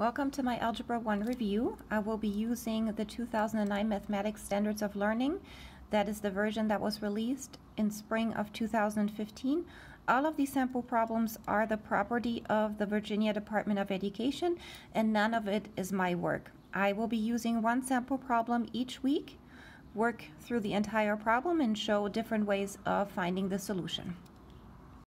Welcome to my Algebra 1 review. I will be using the 2009 Mathematics Standards of Learning. That is the version that was released in spring of 2015. All of these sample problems are the property of the Virginia Department of Education and none of it is my work. I will be using one sample problem each week, work through the entire problem and show different ways of finding the solution.